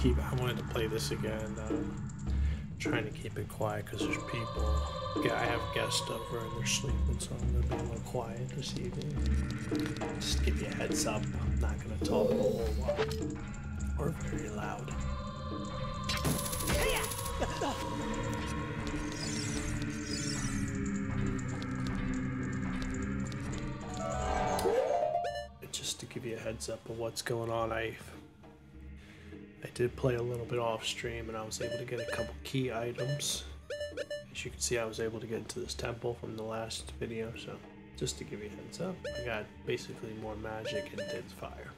keep. I wanted to play this again. Um, trying to keep it quiet because there's people. Yeah, I have guests over and they're sleeping, so I'm gonna be a little quiet this evening. Just to give you a heads up. I'm not gonna talk a whole lot or very loud. Just to give you a heads up of what's going on, I I did play a little bit off stream and I was able to get a couple key items. As you can see, I was able to get into this temple from the last video, so just to give you a heads up, I got basically more magic and Din's Fire.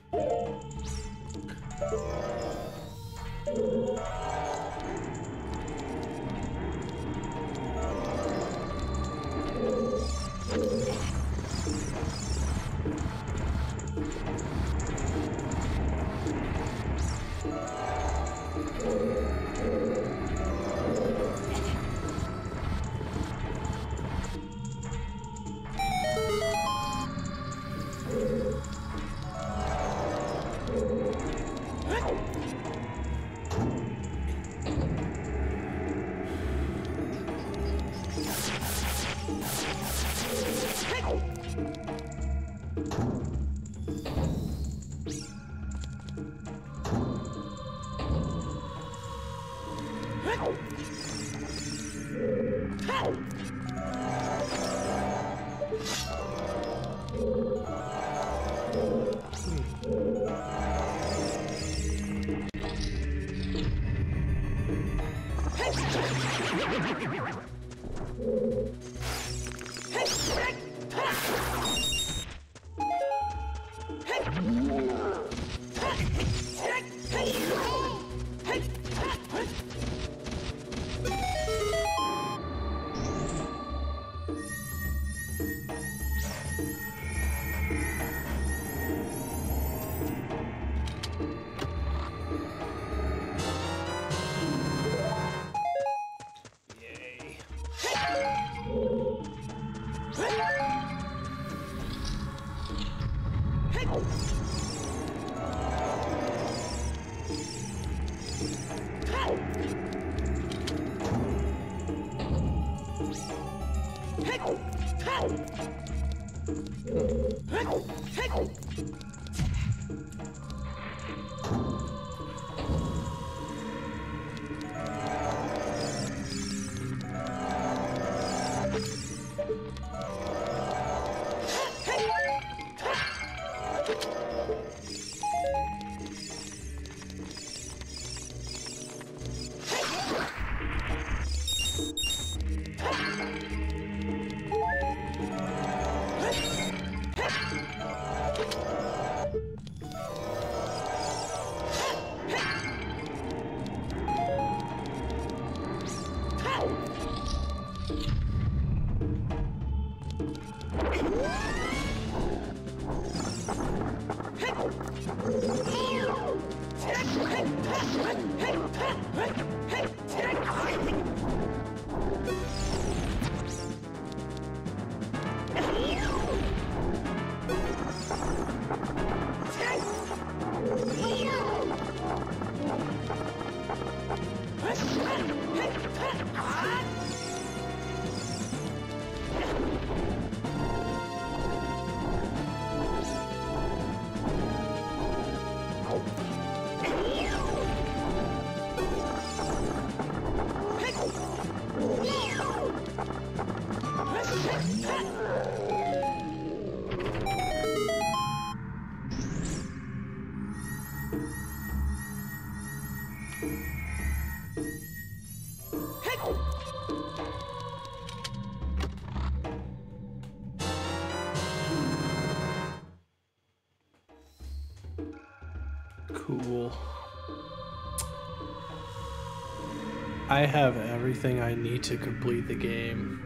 I have everything I need to complete the game.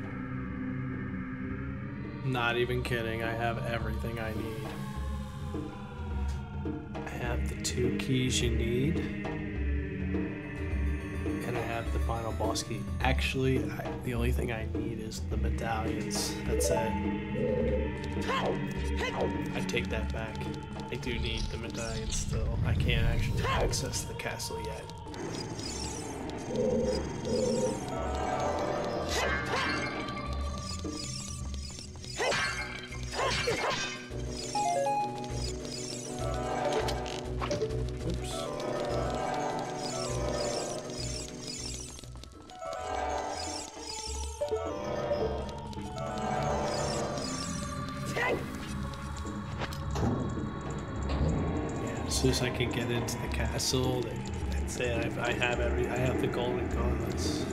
Not even kidding, I have everything I need. I have the two keys you need. And I have the final boss key. Actually, I, the only thing I need is the medallions. That's it. I take that back. I do need the medallions still. I can't actually access the castle yet. as I can get into the castle, that's it. I, I have every. I have the golden gauntlets.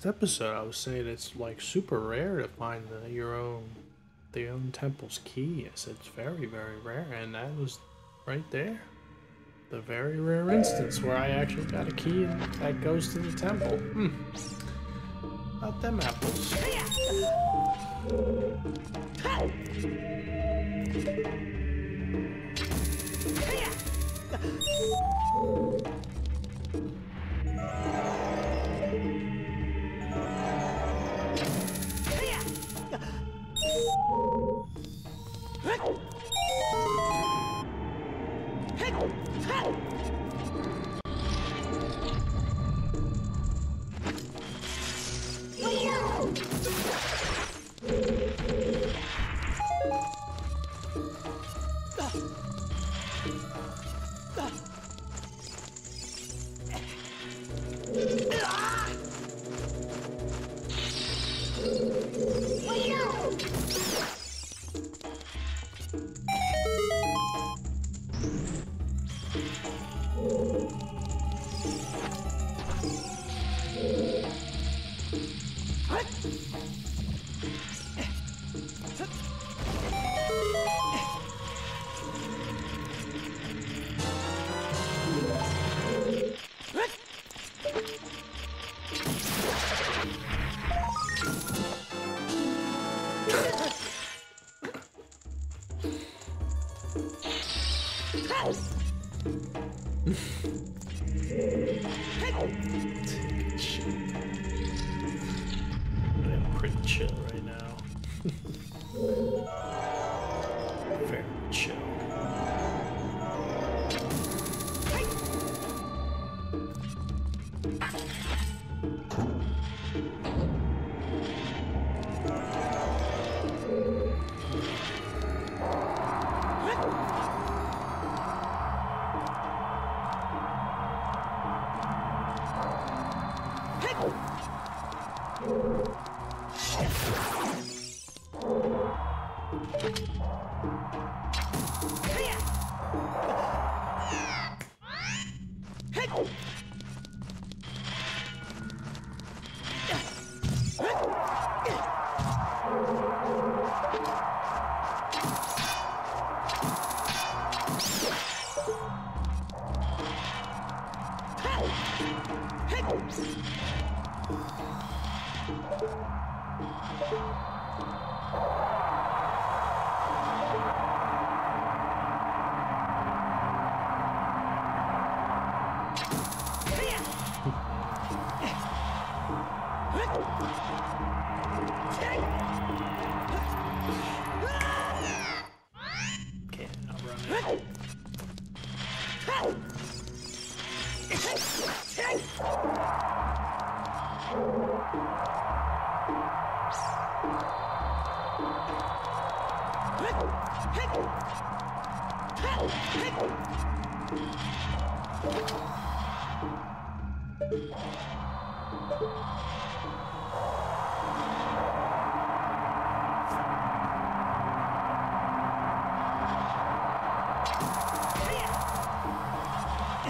Last episode, I was saying it's like super rare to find the, your own the own temple's key. Said it's very very rare, and that was right there. The very rare instance where I actually got a key that goes to the temple. Hmm. Not them apples.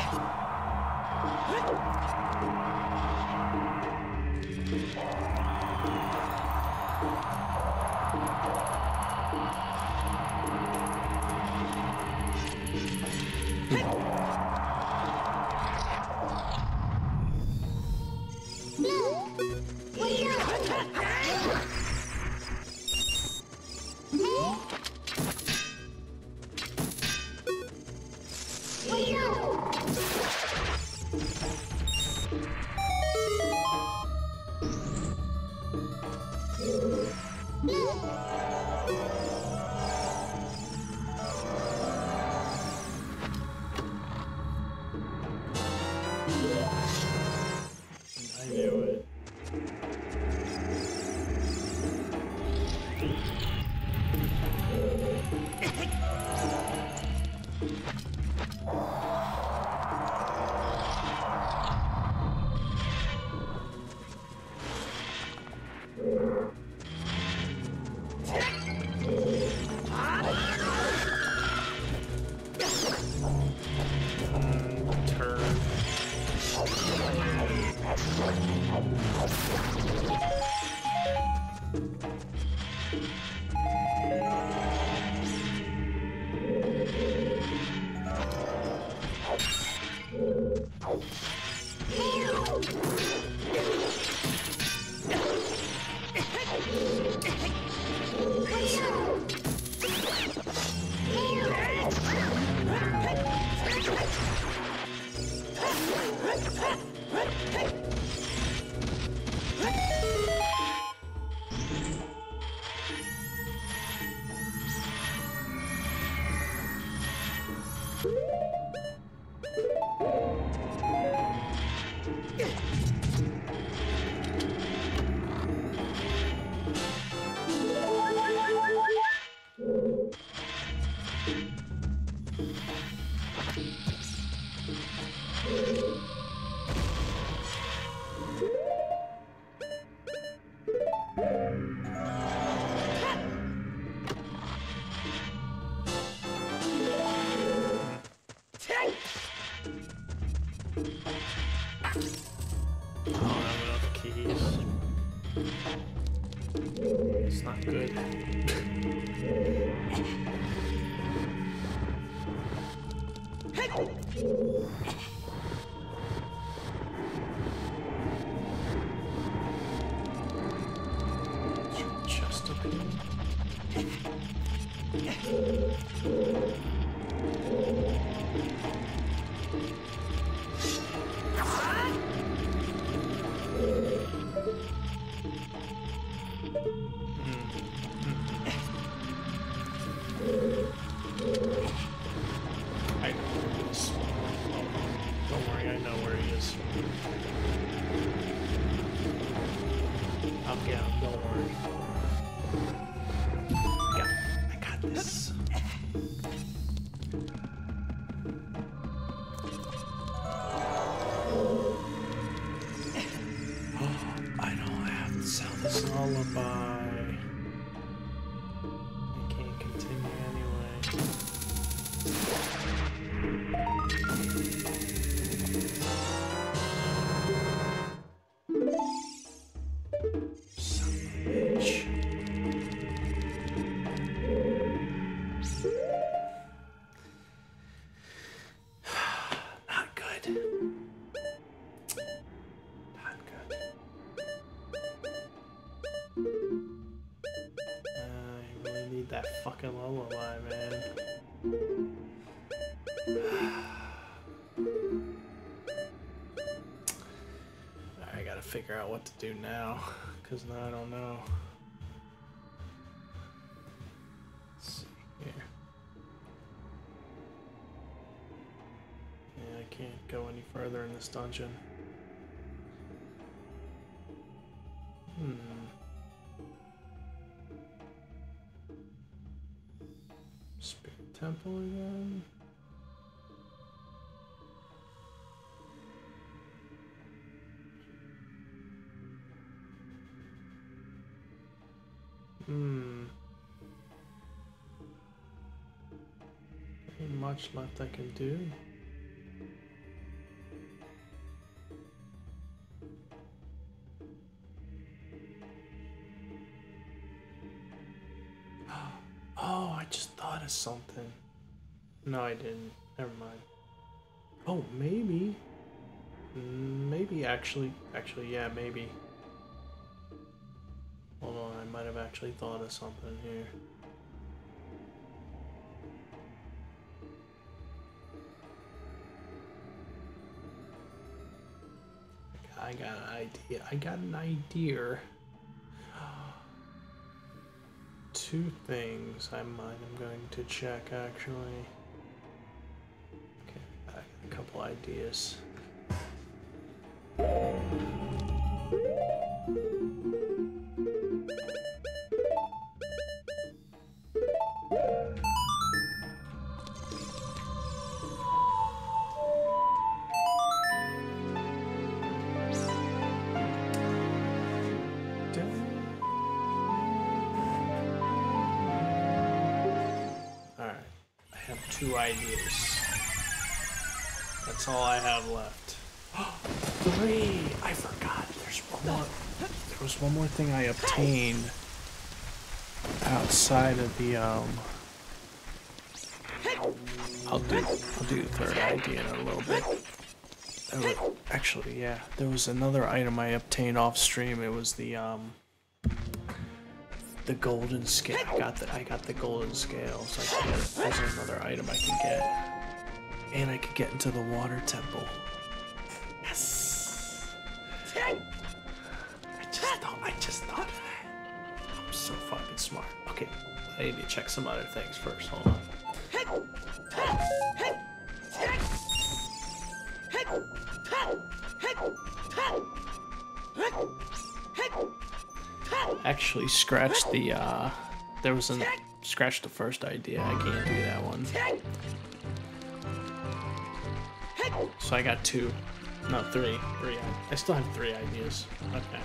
I this. Fucking lullaby, man. I gotta figure out what to do now, because now I don't know. Let's see here. Yeah, I can't go any further in this dungeon. temple again? Hmm. Much left I can do. Oh, I just thought of something. No, I didn't. Never mind. Oh, maybe. Maybe actually. Actually, yeah, maybe. Hold on, I might have actually thought of something here. I got an idea. I got an idea. two things I might I'm going to check actually. Ideas. One more thing I obtained outside of the um. I'll do. I'll do the third idea in a little bit. Was, actually, yeah, there was another item I obtained off stream. It was the um the golden scale. I got the I got the golden scale, so I can get another item I can get, and I could get into the water temple. so fucking smart. Okay, I need to check some other things first. Hold on. Actually, scratch the, uh, there was a, scratch the first idea. I can't do that one. So I got two, not three. Three. I still have three ideas. Okay.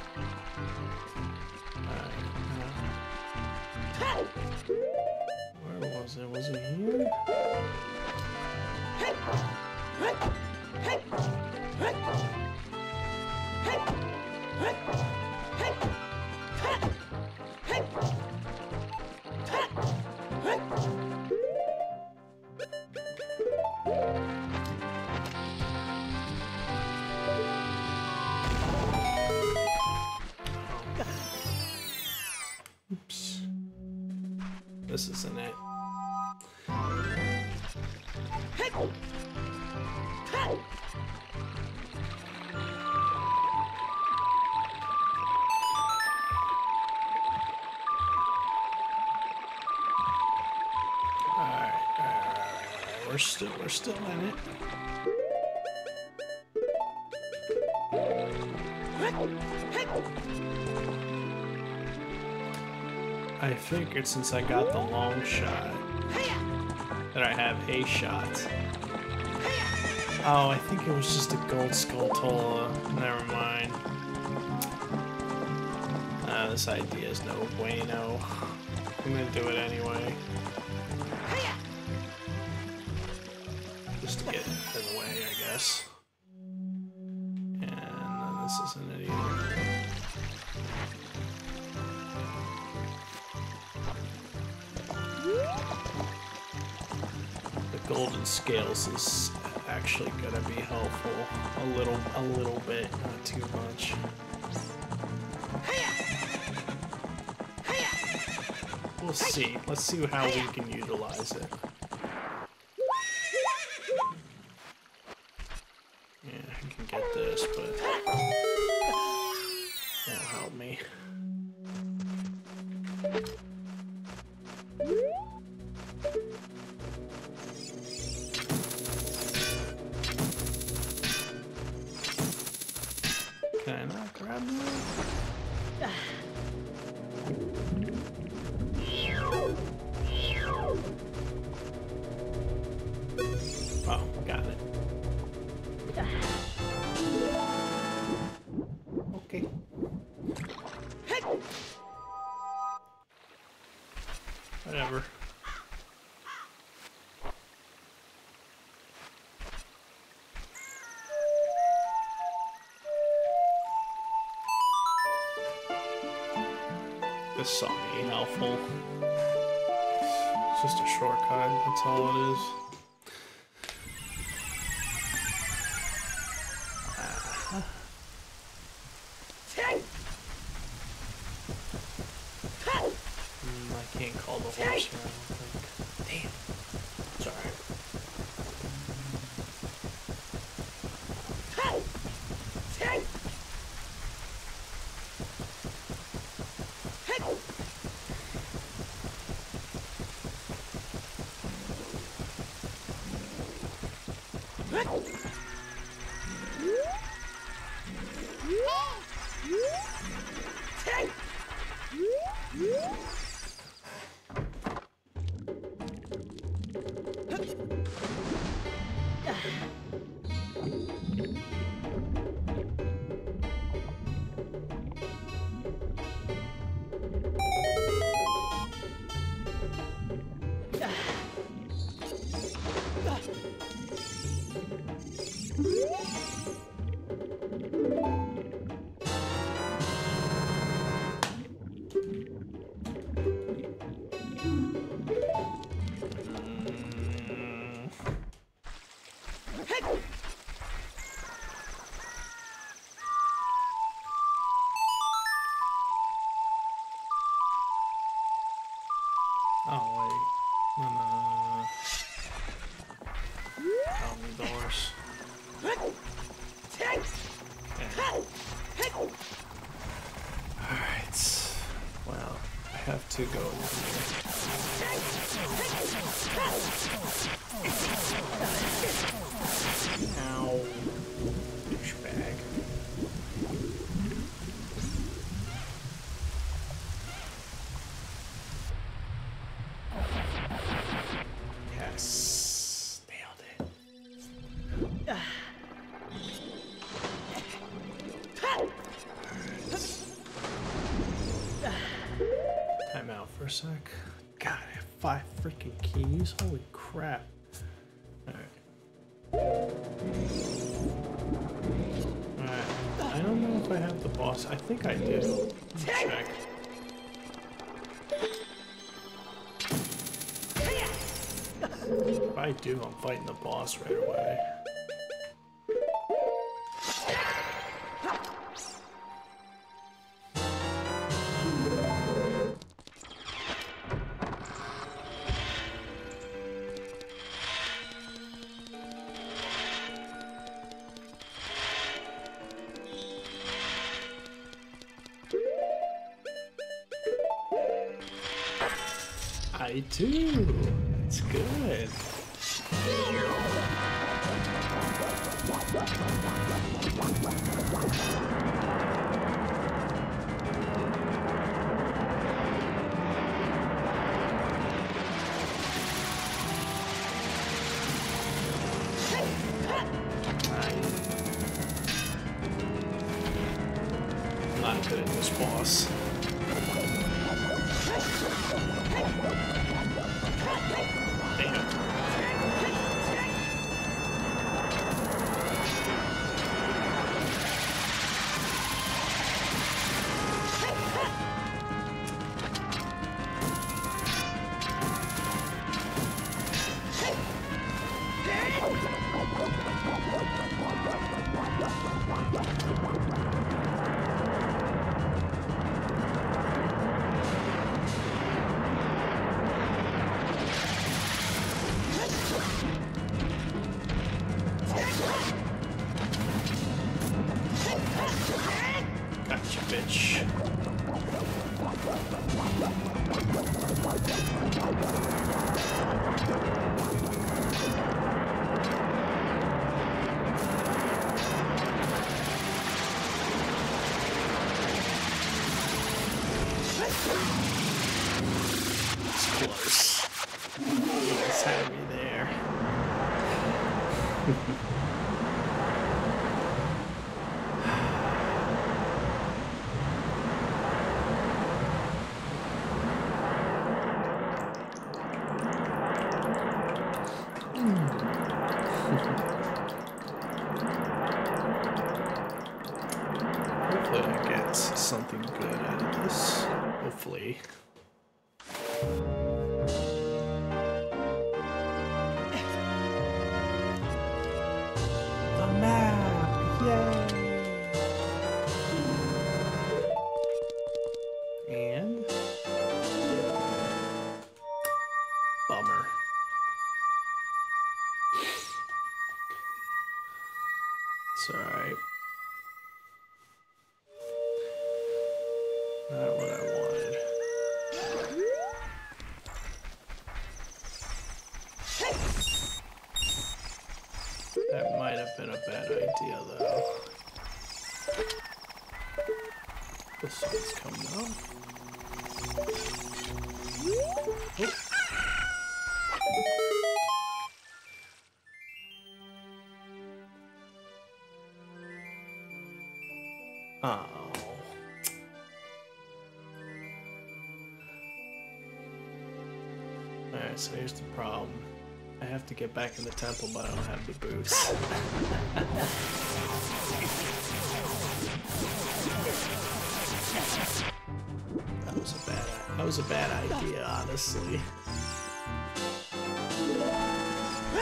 Figured since I got the long shot that I have a shot. Oh, I think it was just a gold Skulltula. Never mind. Uh, this idea is no bueno. I'm gonna do it anyway. Just to get in the way, I guess. Scales is actually gonna be helpful. A little, a little bit, not too much. We'll see. Let's see how we can utilize it. Can't Oh wait. Boss. I think I do. Check. If I do, I'm fighting the boss right away. The sun's coming up. Oh. Alright, so here's the problem. I have to get back in the temple, but I don't have the boots. that was a bad idea, honestly.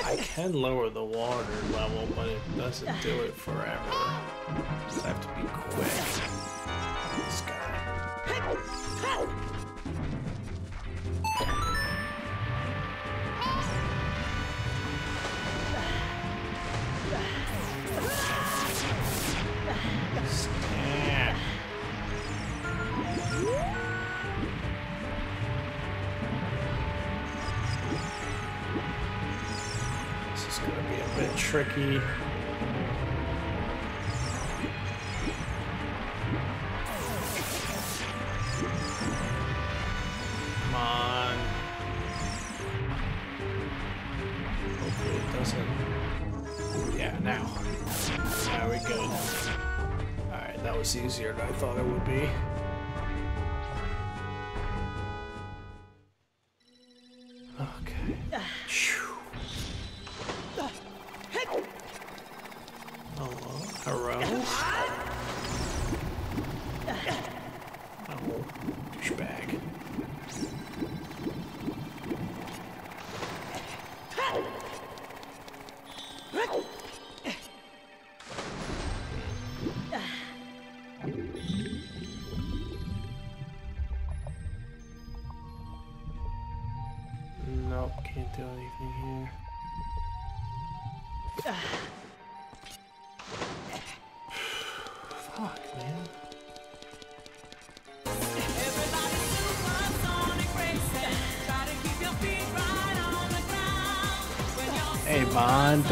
I can lower the water level, but it doesn't do it forever. I have to be quick. Tricky. Come on. Hopefully it doesn't. Yeah, now. Now we good. Alright, that was easier than I thought it would be.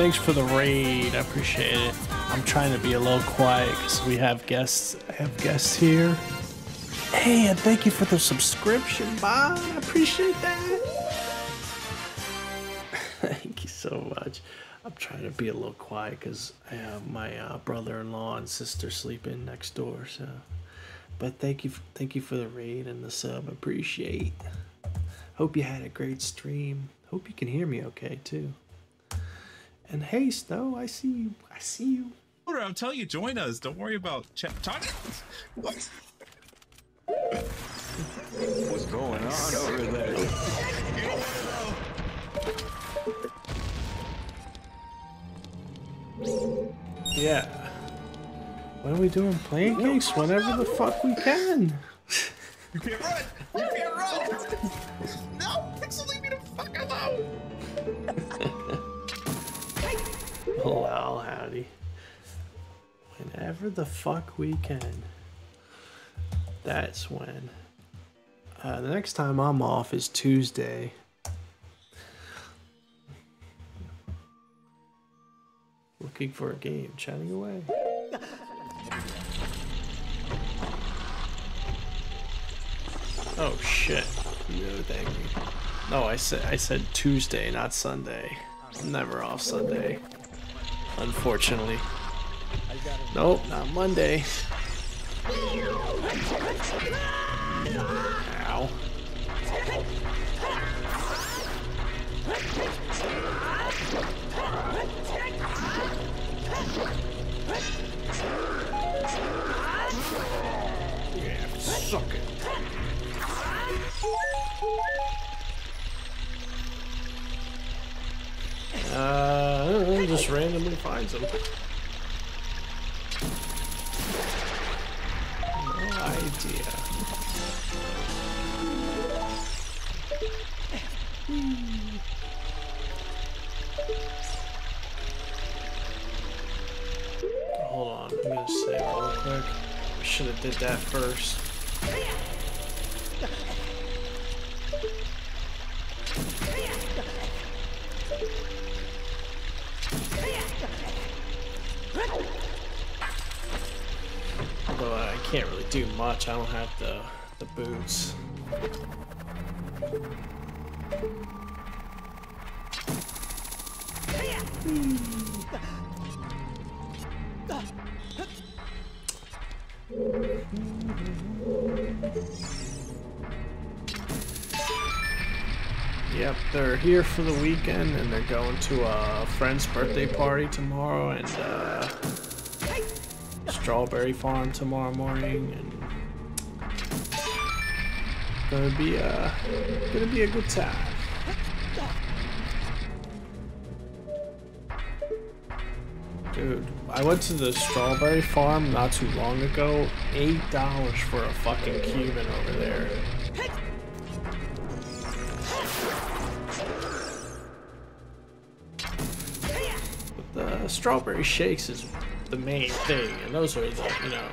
Thanks for the raid. I appreciate it. I'm trying to be a little quiet because we have guests. I have guests here. Hey, and thank you for the subscription, Bond. I appreciate that. thank you so much. I'm trying to be a little quiet because I have my uh, brother-in-law and sister sleeping next door. So, but thank you, thank you for the raid and the sub. Appreciate. Hope you had a great stream. Hope you can hear me okay too. And hey, Snow, I see you. I see you. Order, I'll tell you, join us. Don't worry about chat. Talk. What? What's going on over there? Yeah. What are we doing playing games? Whenever the fuck we can. You can't run. You can't run. Well, howdy. Whenever the fuck we can. That's when. Uh, the next time I'm off is Tuesday. Looking for a game, chatting away. Oh shit. No, thank you. No, I said I said Tuesday, not Sunday. I'm never off Sunday. Unfortunately. Nope, not Monday. Uh, just randomly finds them. No idea. Hold on, I'm gonna save real quick. I should have did that first. Can't really do much. I don't have the the boots. Yep, they're here for the weekend and they're going to a friend's birthday party tomorrow and uh, strawberry farm tomorrow morning and gonna be a gonna be a good time. Dude, I went to the strawberry farm not too long ago. Eight dollars for a fucking Cuban over there. But the strawberry shakes is the main thing, and those are the, you know.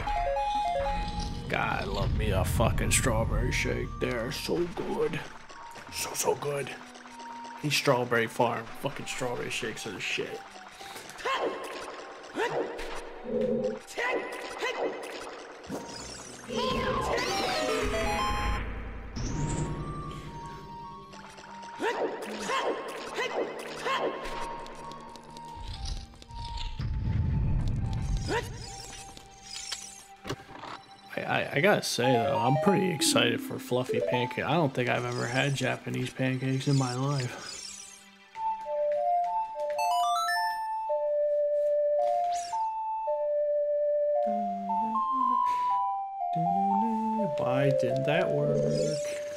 God, love me a fucking strawberry shake. They're so good. So, so good. These strawberry farm fucking strawberry shakes are the shit. I, I, I gotta say though, I'm pretty excited for fluffy pancake. I don't think I've ever had Japanese pancakes in my life. Mm-hmm. Why didn't that work?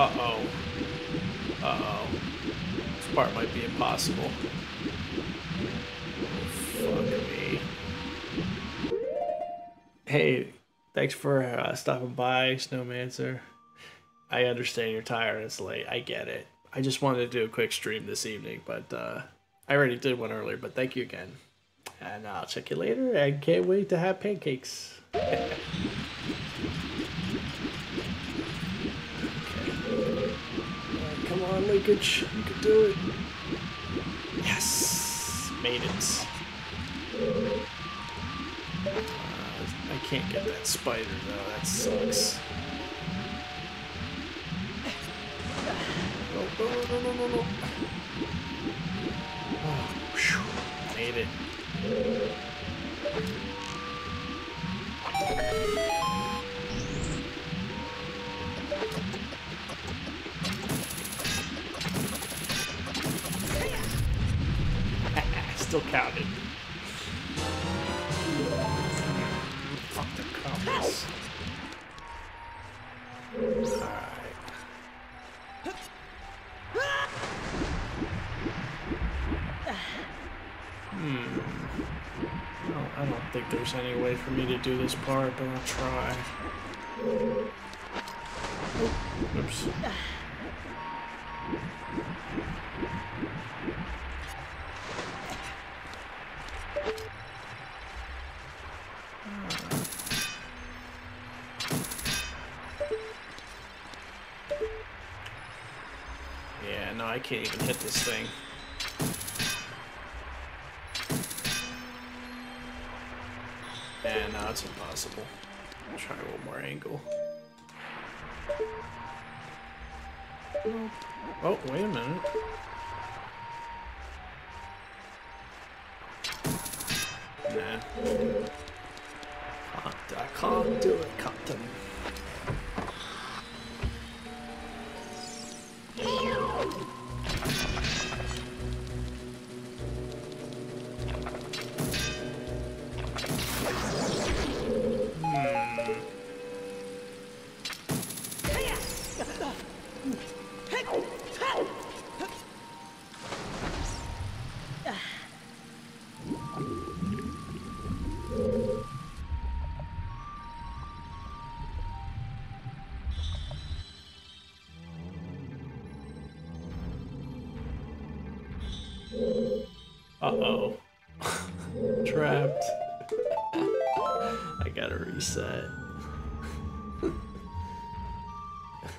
Uh-oh. Uh-oh. This part might be impossible. Fuck me. Hey, thanks for uh, stopping by, Snowmancer. I understand you're tired and it's late. I get it. I just wanted to do a quick stream this evening, but uh, I already did one earlier, but thank you again. And I'll check you later. I can't wait to have pancakes. Come on, leakage. You can do it. Yes! Made it. Uh, I can't get that spider though. That sucks. No, no, no, no, no, no. Oh. Made it. Still counted. Fuck the. Hmm. Don't, I don't think there's any way for me to do this part, but I'll try. Thing. Yeah, it's impossible. Try one more angle. Oh, wait a minute.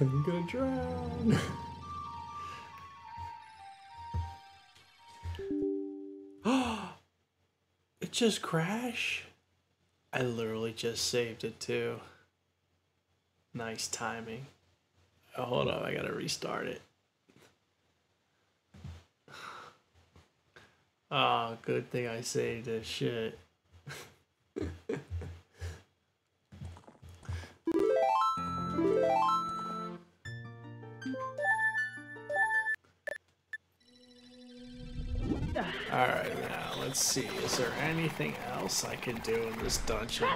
I'm gonna drown. it just crashed? I literally just saved it too. Nice timing. Oh, hold on, I gotta restart it. Ah, good thing I saved this shit. See. Is there anything else I can do in this dungeon?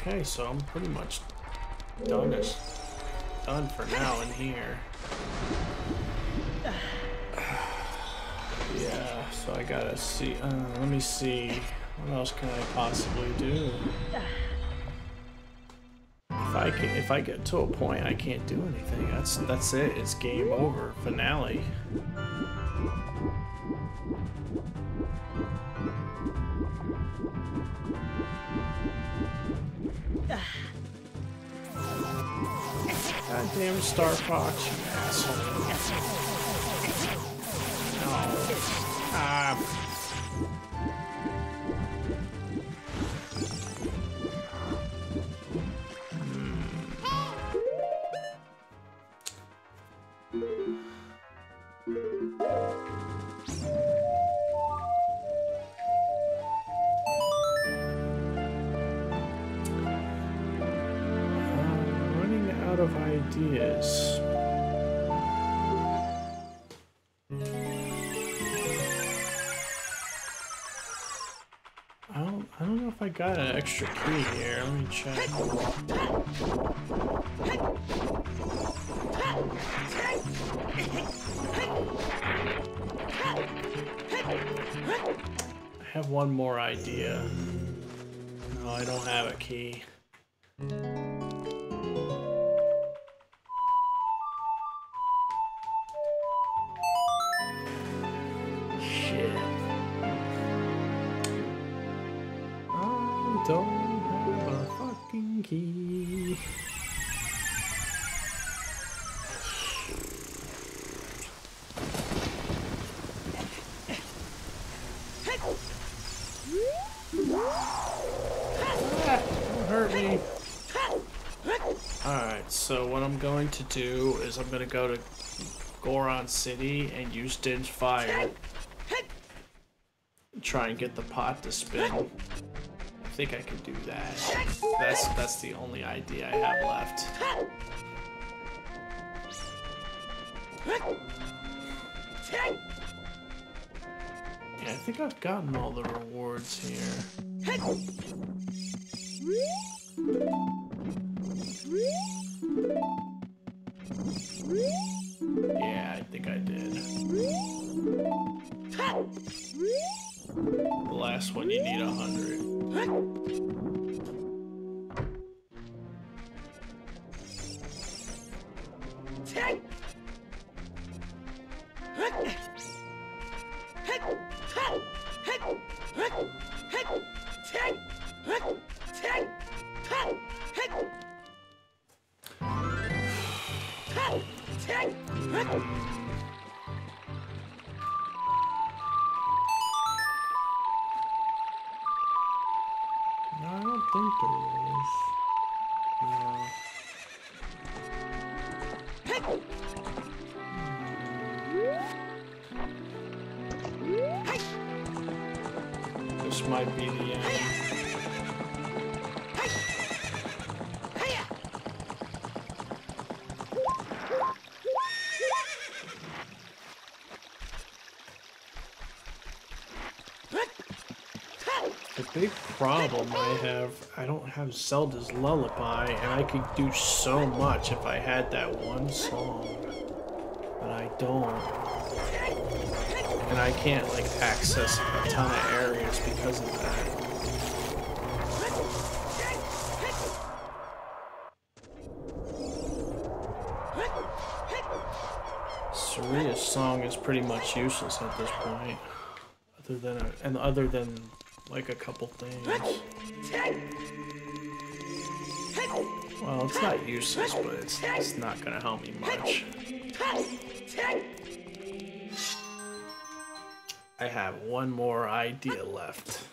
Okay, so I'm pretty much done as done for now in here. Yeah, so I gotta see. Uh, let me see. What else can I possibly do? If I can, if I get to a point, I can't do anything. That's that's it. It's game over. Finale. Goddamn Stalfos, you asshole. No. Ah. Got an extra key here. Let me check. I have one more idea. No, I don't have a key. To do is I'm going to go to Goron City and use Din's Fire. Try and get the pot to spin. I think I can do that. That's that's the only idea I have left. Yeah, I think I've gotten all the rewards here. The big problem I have, I don't have Zelda's Lullaby, and I could do so much if I had that one song. But I don't. And I can't, like, access a ton of areas because of that. Saria's song is pretty much useless at this point. Other than, a, and other than, like, a couple things. Well, it's not useless, but it's, it's not gonna help me much. I have one more idea left.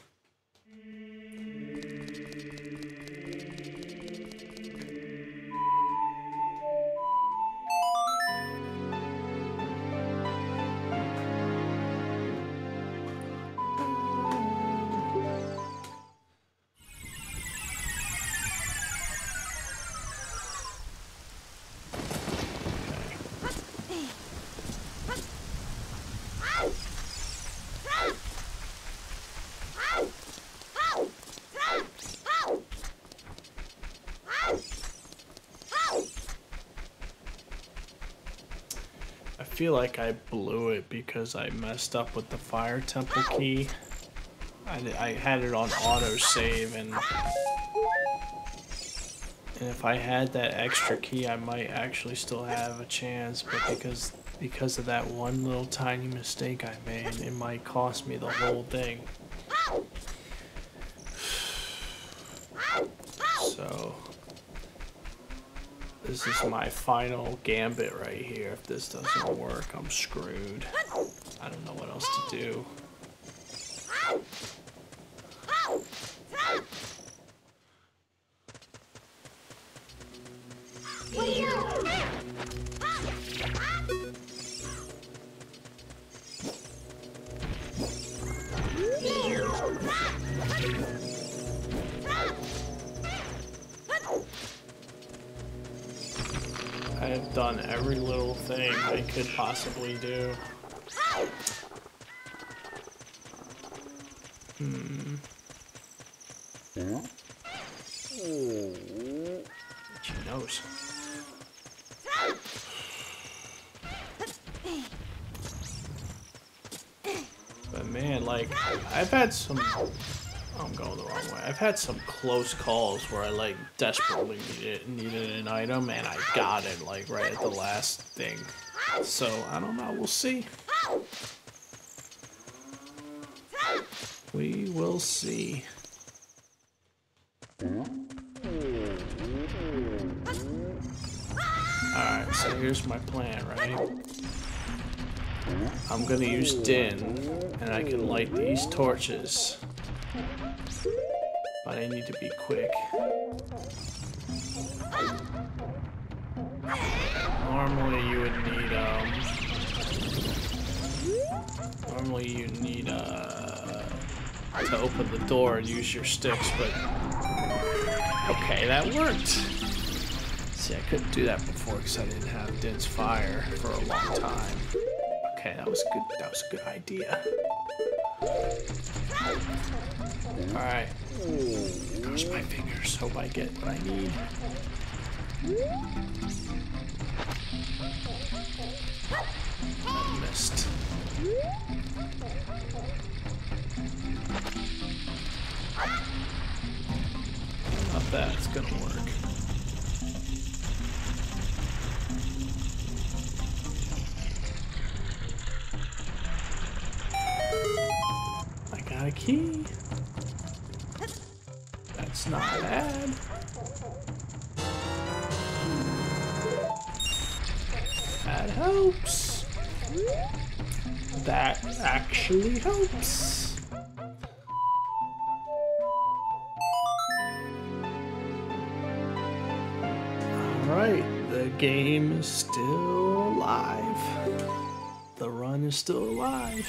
Feel like I blew it because I messed up with the fire temple key. I, I had it on auto save and and if I had that extra key I might actually still have a chance but because because of that one little tiny mistake I made it might cost me the whole thing. So this is my final gambit right here. If this doesn't work, I'm screwed. I don't know what else to do. Hmm. She knows. But man, like, I've had some. I'm going the wrong way. I've had some close calls where I like desperately needed needed an item and I got it like right at the last thing. So I don't know. We'll see. Will see. Alright, so here's my plan, right? I'm gonna use Din, and I can light these torches. But I need to be quick. Normally you would need, um... Normally you need, uh... To open the door and use your sticks, but... Okay, that worked! See, I couldn't do that before because I didn't have Din's Fire for a long time. Okay, that was good. That was a good idea. All right. Cross my fingers. Hope I get what I need. I missed. It's gonna work. I got a key. That's not bad. That helps. That actually helps. Game is still alive. The run is still alive.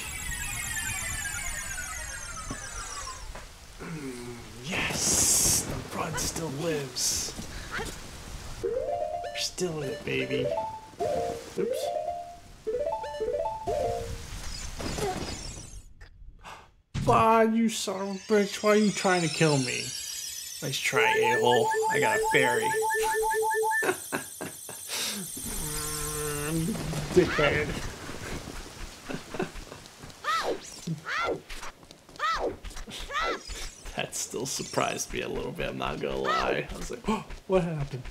Yes, the run still lives. We're still in it, baby. Oops. Ah, you son of a bitch, why are you trying to kill me? Nice try, a-hole. I got a fairy. Dickhead. That still surprised me a little bit, I'm not gonna lie. I was like, oh, what happened?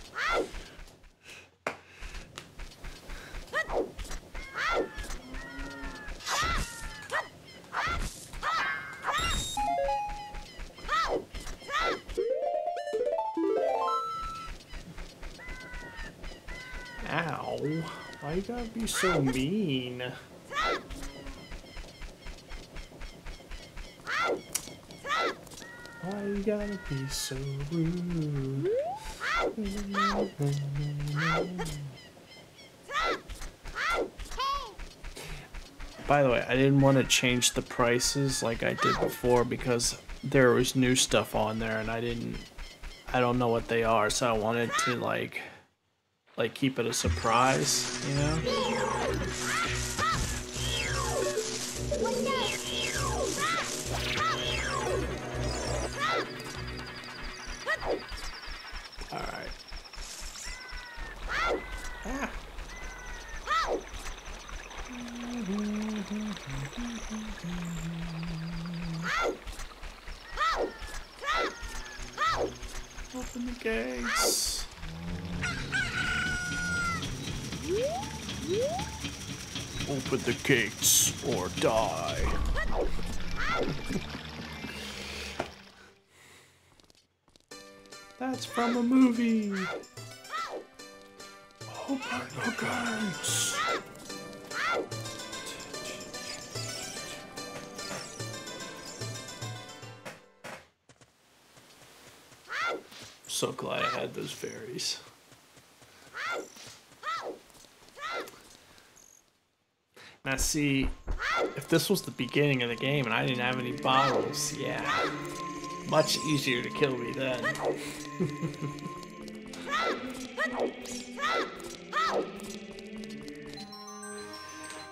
Ow. Why you gotta be so mean? Why you gotta be so rude? By the way, I didn't want to change the prices like I did before because there was new stuff on there and I didn't I don't know what they are, so I wanted to like like keep it a surprise, you know? Alright. Ah. Open the gates. Open the gates or die. That's from a movie. Open the gates. So glad I had those fairies. Now see, if this was the beginning of the game and I didn't have any bottles, yeah, much easier to kill me then.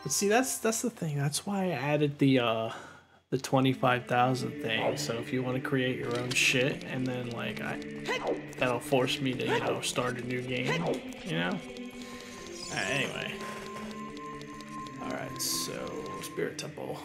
but see, that's that's the thing. That's why I added the uh the 25,000 thing. So if you want to create your own shit and then like I that'll force me to, you know, start a new game, you know? Uh, anyway. So Spirit Temple.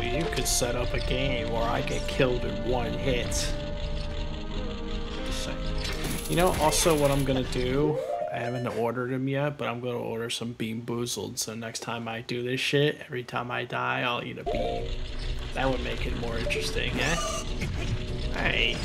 Example, you could set up a game where I get killed in one hit. You know, also what I'm gonna do, I haven't ordered them yet, but I'm gonna order some Bean Boozled. So next time I do this shit, every time I die, I'll eat a bean. That would make it more interesting, eh? Hey.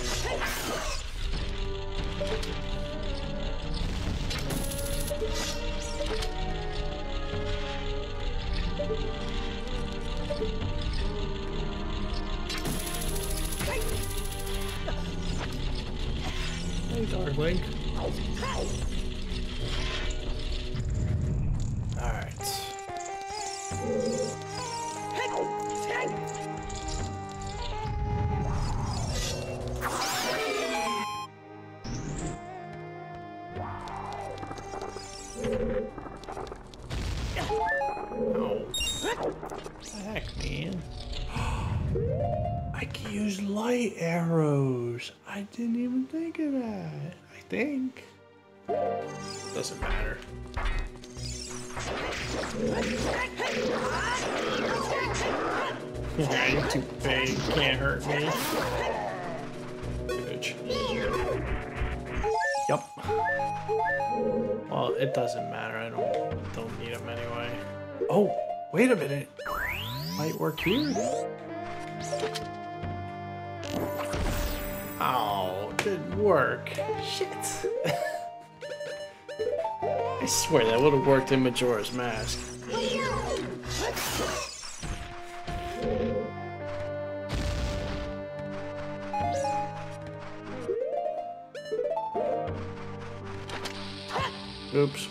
Darkwing. Think. Doesn't matter. Yeah, you're too big. Can't hurt me. Bitch. Yep. Well, it doesn't matter. I don't don't need them anyway. Oh, wait a minute. Might work here. Oh, didn't work. Shit. I swear that would have worked in Majora's Mask. Oops.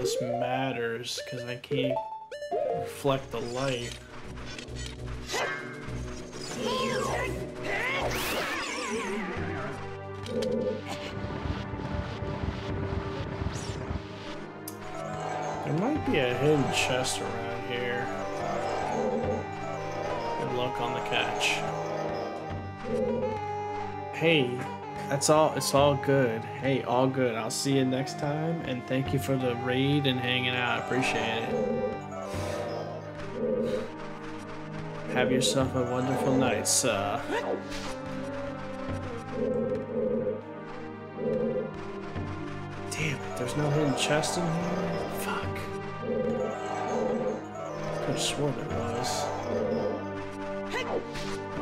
This matters because I can't reflect the light. There might be a hidden chest around here. Good luck on the catch. Hey, that's all. It's all good. Hey, all good. I'll see you next time, and thank you for the raid and hanging out. Appreciate it. Have yourself a wonderful night, sir. Damn it, there's no hidden chest in here? Fuck. Could have sworn there was.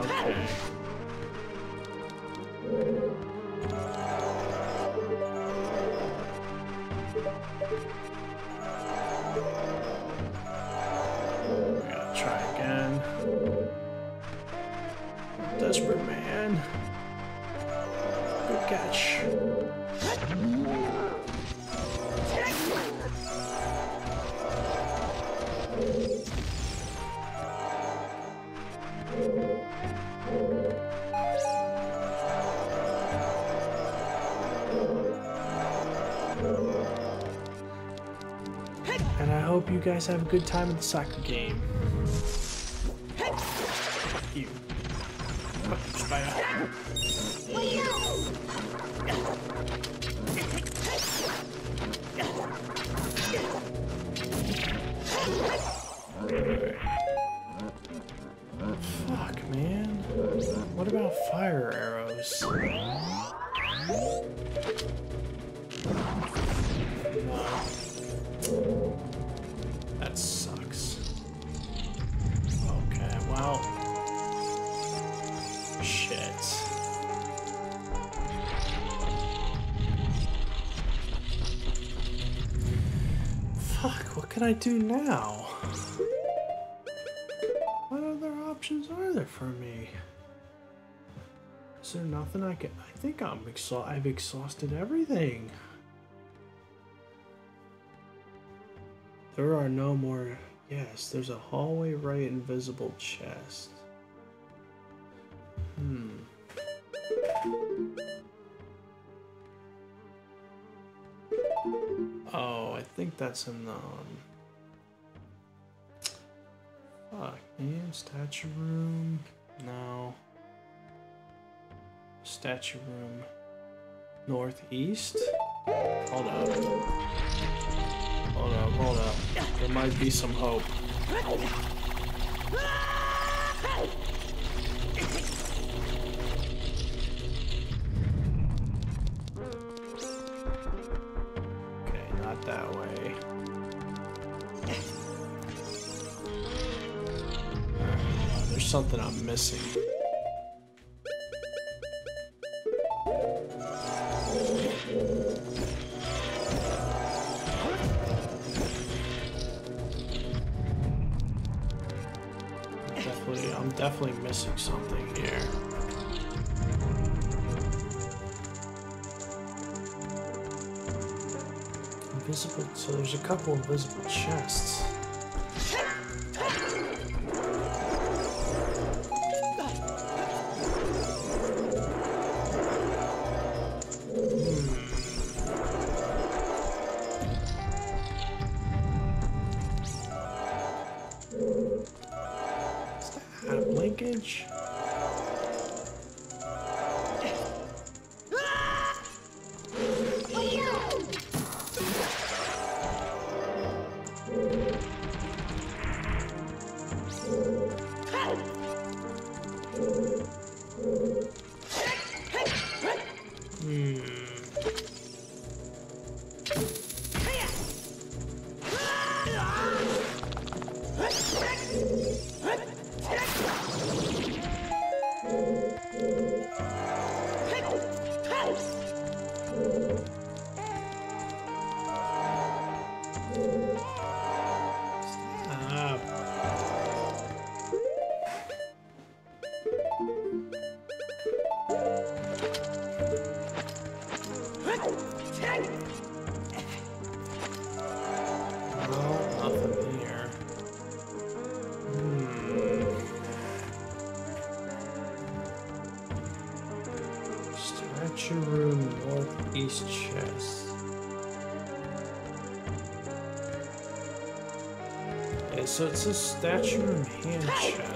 Okay. Guys have a good time at the soccer game. You. Fuck, man. What about fire arrows? No. That sucks. Okay, well. Shit. Fuck, what can I do now? What other options are there for me? Is there nothing I can. I think I'm exhausted. I've exhausted everything. There are no more. Yes, there's a hallway right invisible chest. Hmm. Oh, I think that's in the. Um... Fuck, man. Statue room. No. Statue room. Northeast? Hold up. Hold up, hold up. There might be some hope. Okay, not that way. There's something I'm missing. Missing something here. Invisible. So there's a couple invisible chests.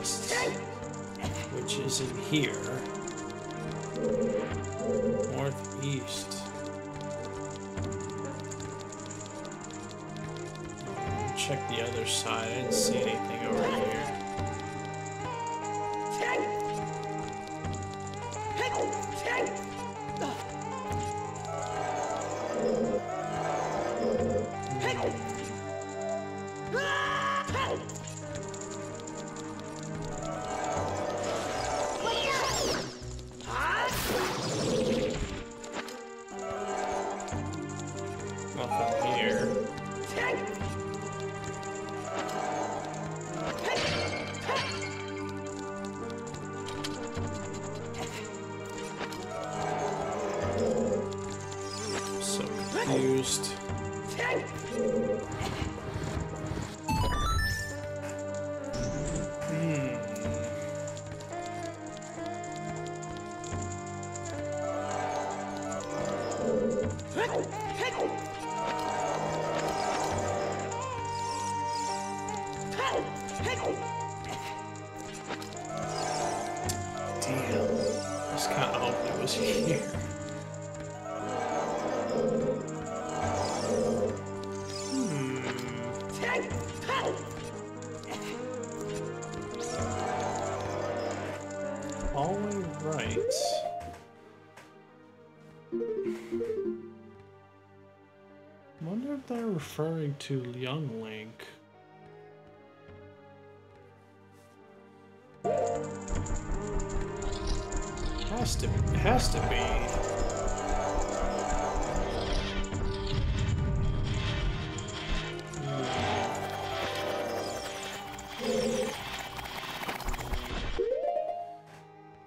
Chest, which is in here. Northeast. Check the other side. I didn't see anything over here. They're referring to Young Link. Has to, has to be.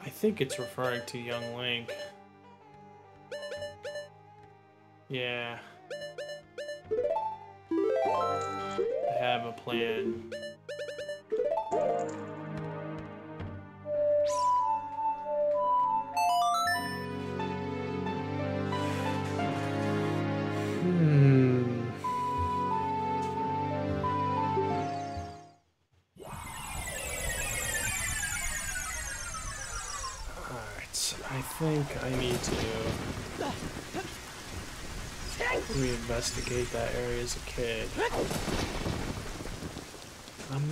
I think it's referring to Young Link. Yeah. Plan. Hmm. Alright, I think I need to reinvestigate that area as a kid.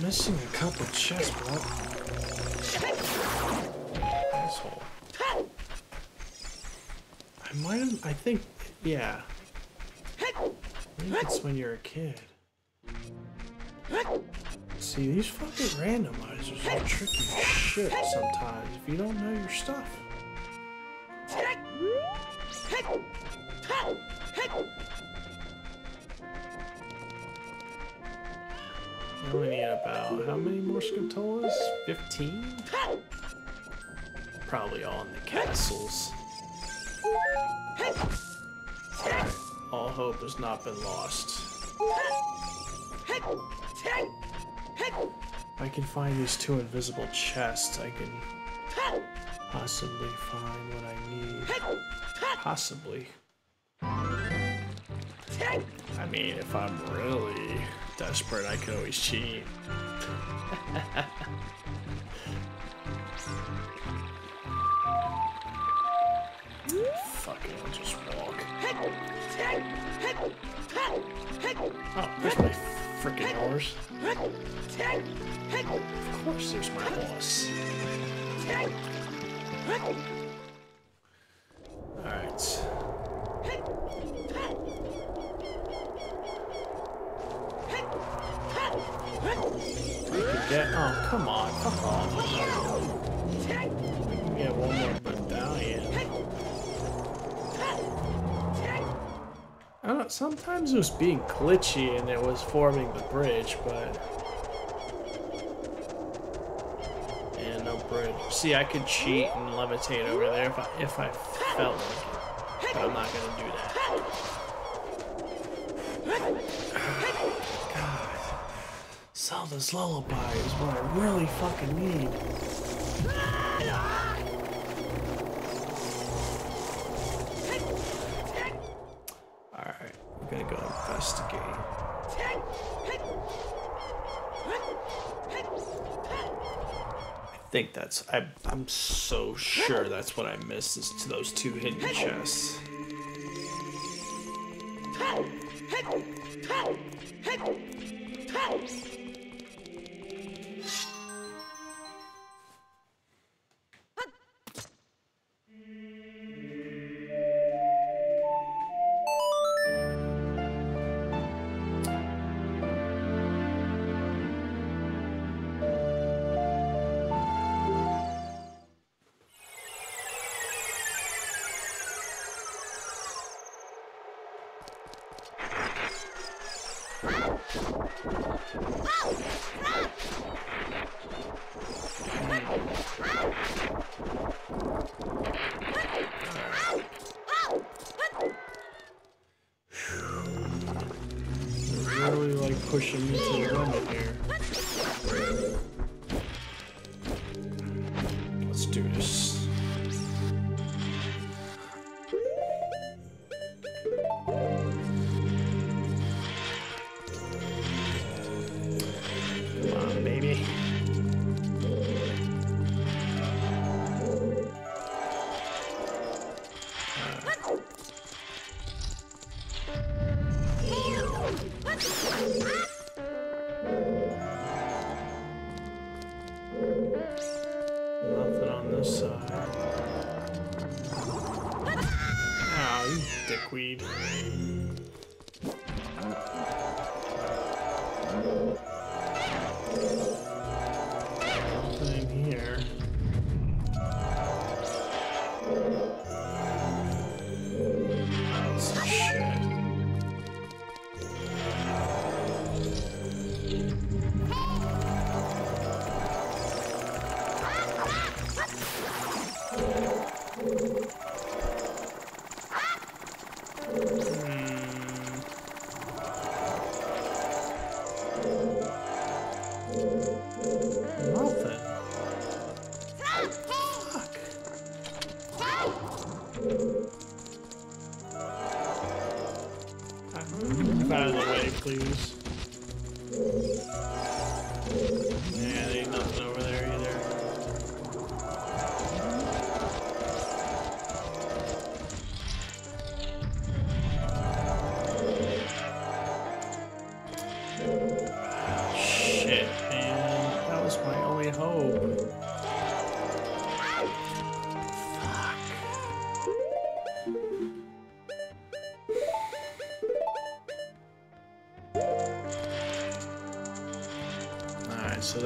Missing a couple chests, bro. Asshole. I might have, I think, yeah. Think it's when you're a kid. See, these fucking randomizers are tricky shit sometimes if you don't know your stuff. 15? Probably all in the castles. All hope has not been lost. If I can find these two invisible chests, I can possibly find what I need. Possibly. I mean, if I'm really desperate, I can always cheat. Just walk. Oh, there's my freaking horse. Of course there's my horse. Sometimes it was being glitchy and it was forming the bridge, but... Yeah, no bridge. See, I could cheat and levitate over there if I, if I felt like it, but I'm not gonna do that. God. Zelda's Lullaby is what I really fucking need. I, am so sure that's what I missed is those two hidden chests.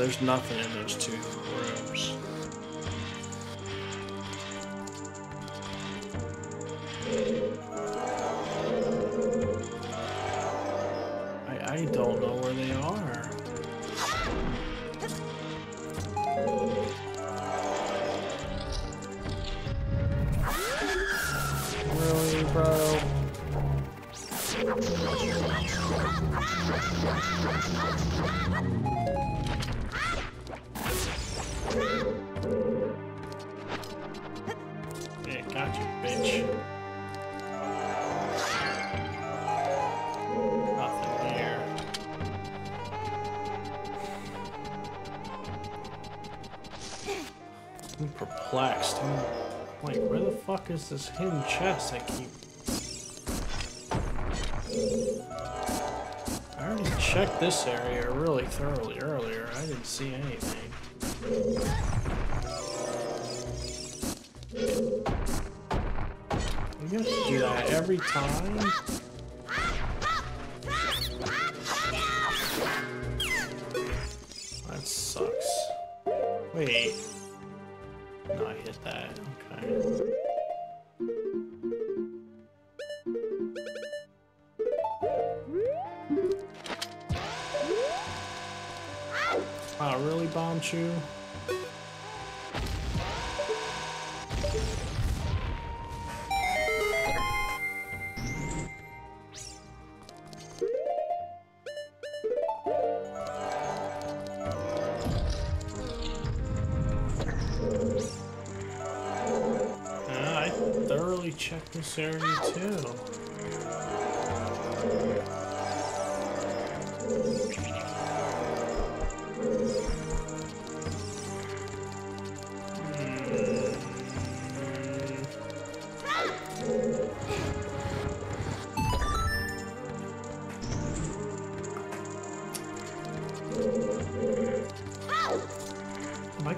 There's nothing in those two. I keep... I already checked this area really thoroughly earlier. I didn't see anything. You have to do that every time? Hmm.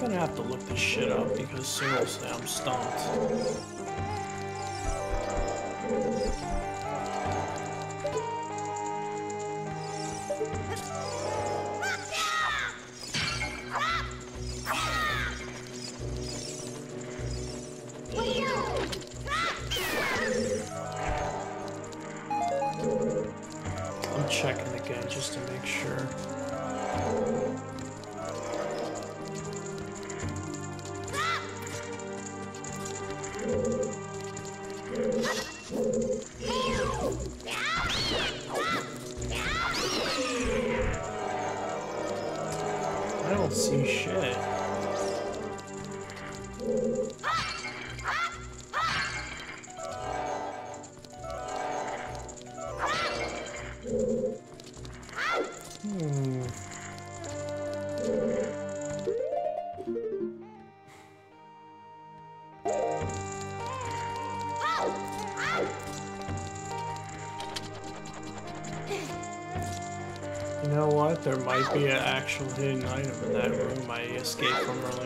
gonna have to look this shit up because seriously, I'm stumped. I'm checking again just to make sure. There might be an actual hidden item in that room I escaped from earlier.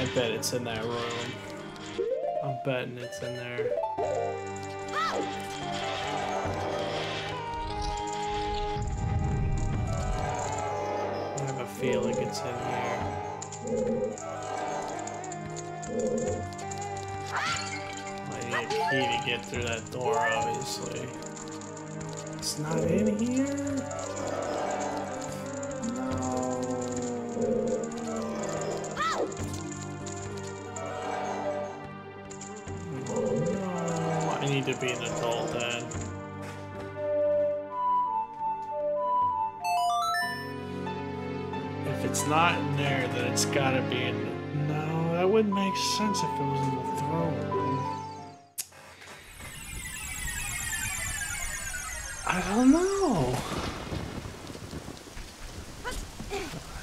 I bet it's in that room. I'm betting it's in there. I have a feeling it's in here. I need a key to get through that door, obviously. It's not in here? not in there, then it's gotta be in. No, that wouldn't make sense if it was in the throne room. I don't know.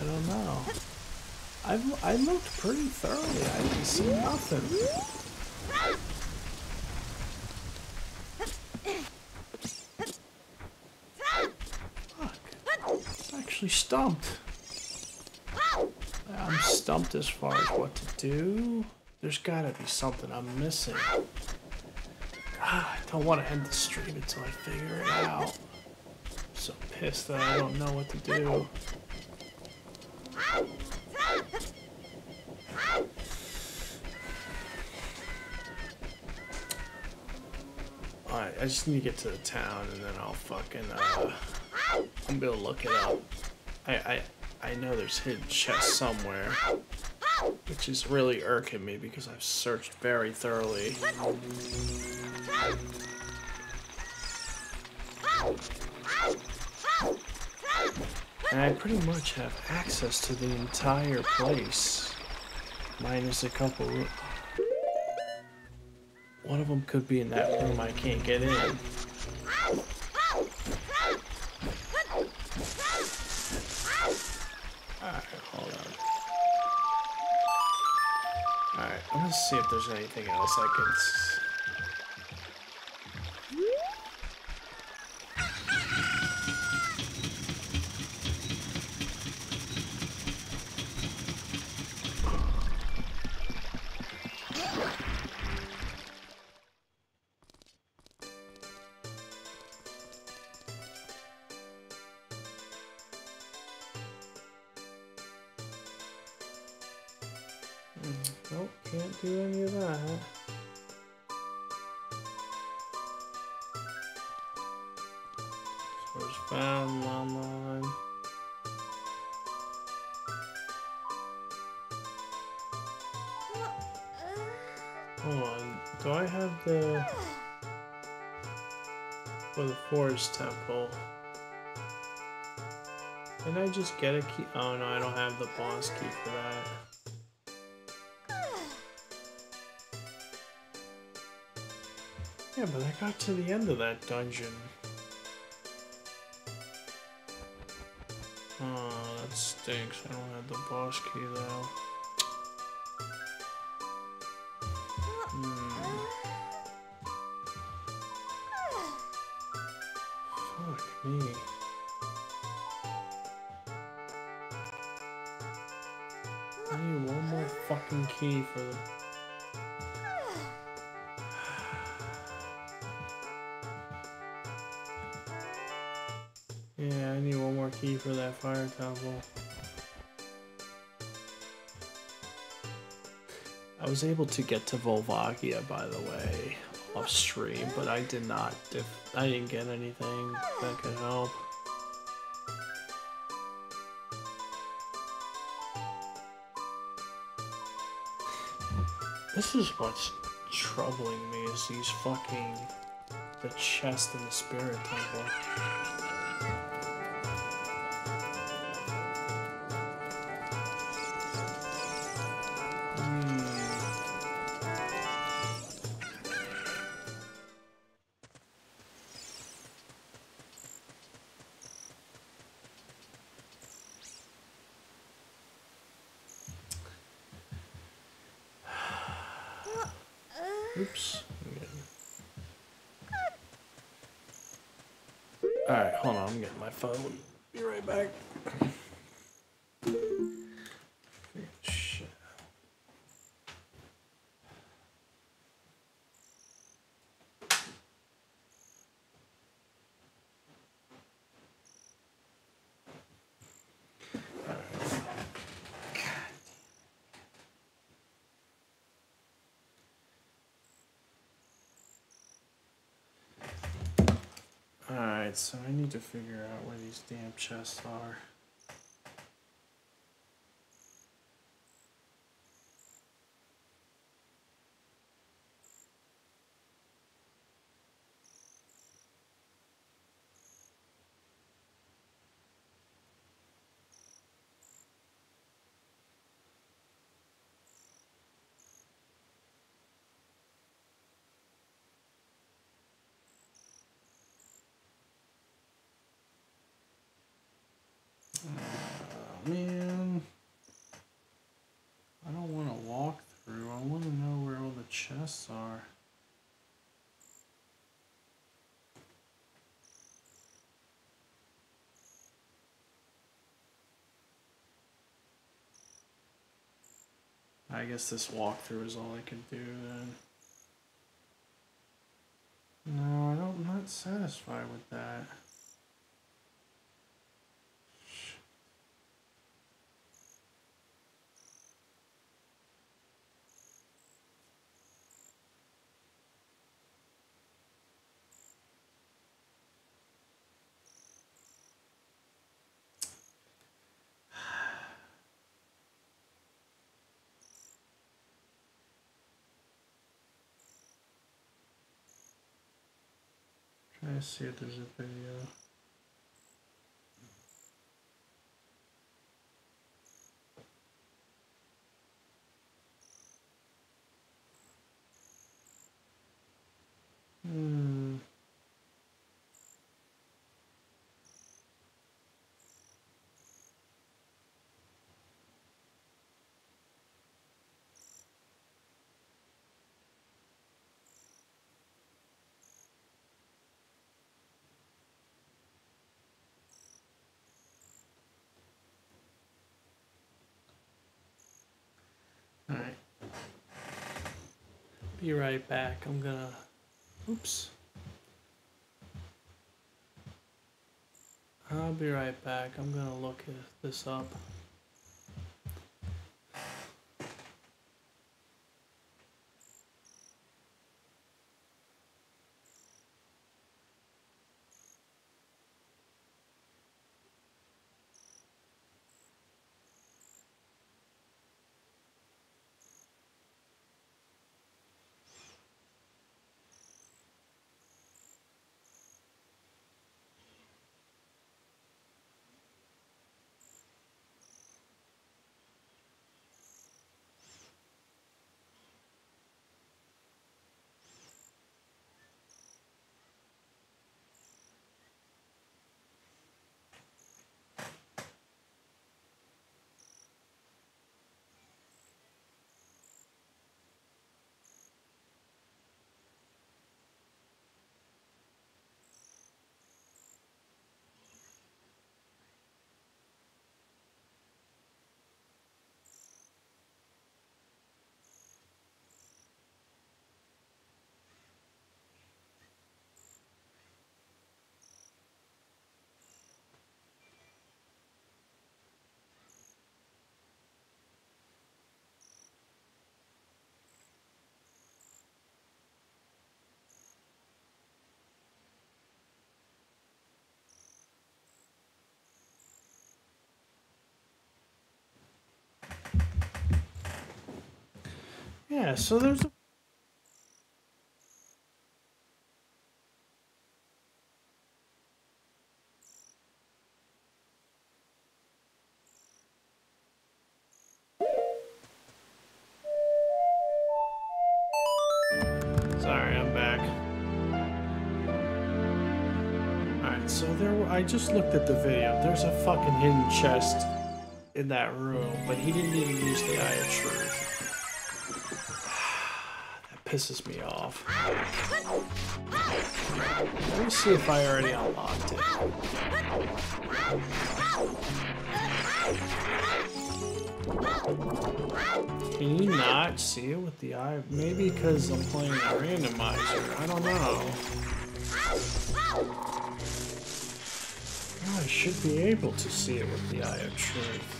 I don't know. I've, I looked pretty thoroughly. I didn't see nothing. actually stumped. As far as what to do. There's gotta be something I'm missing. Ah, I don't want to end the stream until I figure it out. I'm so pissed that I don't know what to do. Alright, I just need to get to the town and then I'll fucking, uh, I'm gonna look it up. I, I, I know there's hidden chests somewhere, which is really irking me because I've searched very thoroughly. And I pretty much have access to the entire place, minus a couple. One of them could be in that room I can't get in. Hold on. Alright, I'm gonna see if there's anything else I can. Just get a key? Oh no, I don't have the boss key for that. Yeah, but I got to the end of that dungeon. Oh, that stinks. I don't have the boss key though. Was able to get to Volvagia, by the way, off stream, but I did not. I didn't get anything that could help. This is what's troubling me is these fucking the chest in the spirit temple. So I need to figure out where these damn chests are. Oh, man. I don't want to walk through. I want to know where all the chests are. I guess this walkthrough is all I can do then. No, I don't, I'm not satisfied with that. Trying to see if there's a video. Be right back. I'm gonna. Oops. I'll be right back. I'm gonna look this up. Yeah, so there's a Sorry, I'm back. Alright, so there I just looked at the video. There's a fucking hidden chest in that room, but he didn't even use the Eye of Truth. Pisses me off. Let me see if I already unlocked it. Can you not see it with the eye? Maybe because I'm playing a randomizer. I don't know. Oh, I should be able to see it with the eye of truth.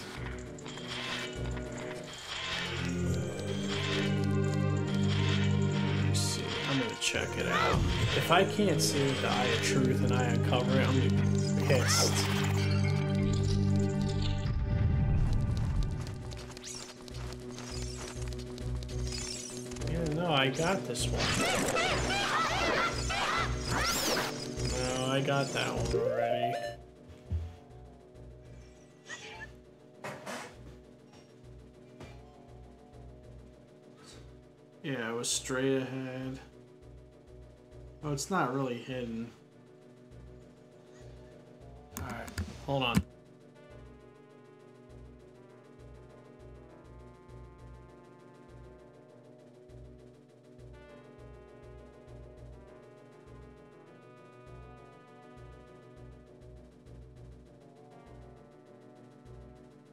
Check it out. If I can't see the eye of truth and I uncover it, I'm gonna be pissed. Yeah, no, I got this one. No, I got that one already. Yeah, it was straight ahead. Oh, it's not really hidden. Alright, hold on.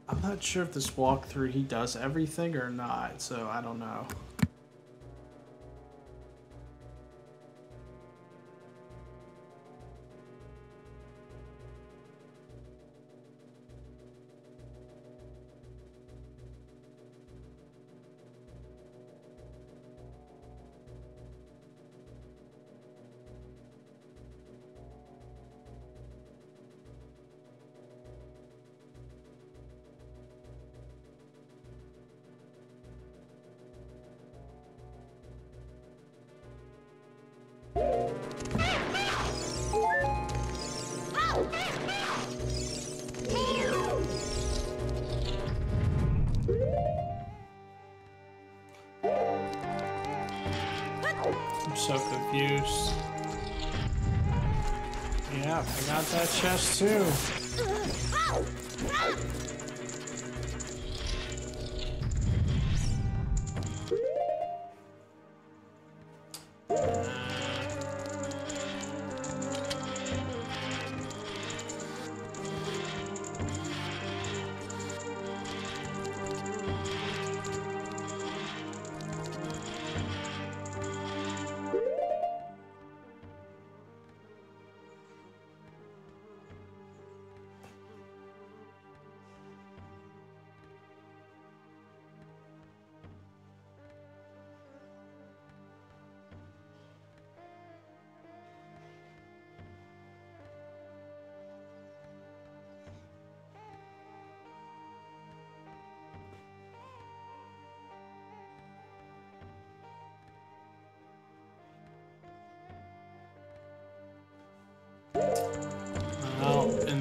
I'm not sure if this walkthrough he does everything or not, so I don't know. Chest too.